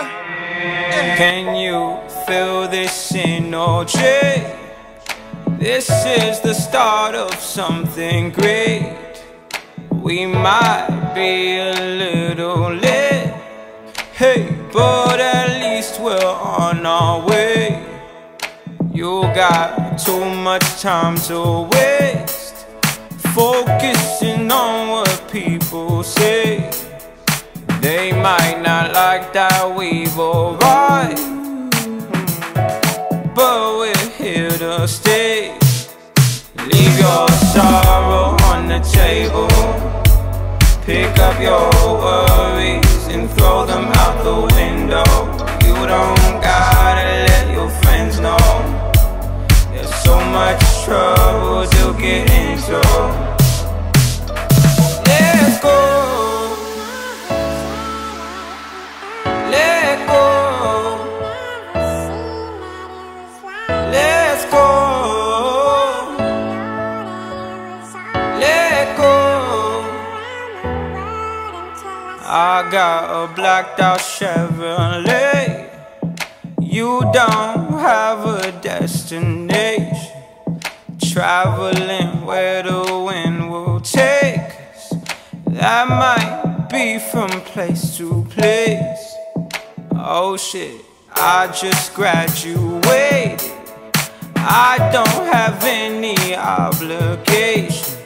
Can you feel this energy? This is the start of something great. We might be a little late, hey, but at least we're on our way. You got too much time to waste, focusing on what people say. Might not like that we've arrived, but we're here to stay. Leave your sorrow on the table. Pick up your worries and throw them out the window. You don't gotta let your friends know. There's so much trouble to get into. I got a blacked out Chevrolet. You don't have a destination. Traveling where the wind will take us. That might be from place to place. Oh shit, I just graduated. I don't have any obligation.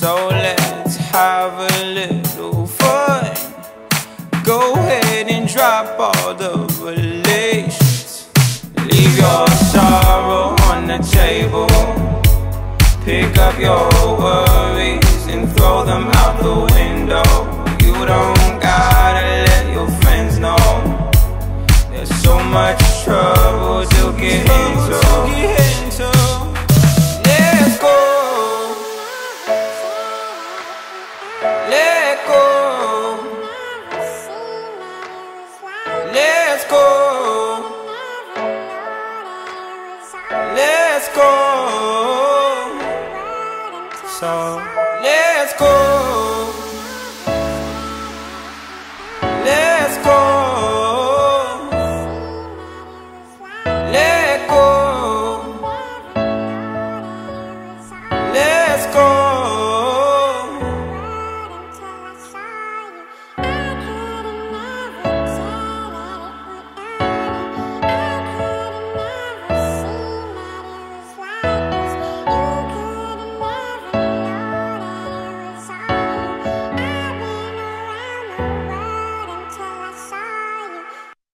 So let's have a little fun. Go ahead and drop all the relations. Leave your sorrow on the table. Pick up your worries and throw them out the window. You don't gotta let your friends know. There's so much trouble to get into. Let's go. Let's So let's go.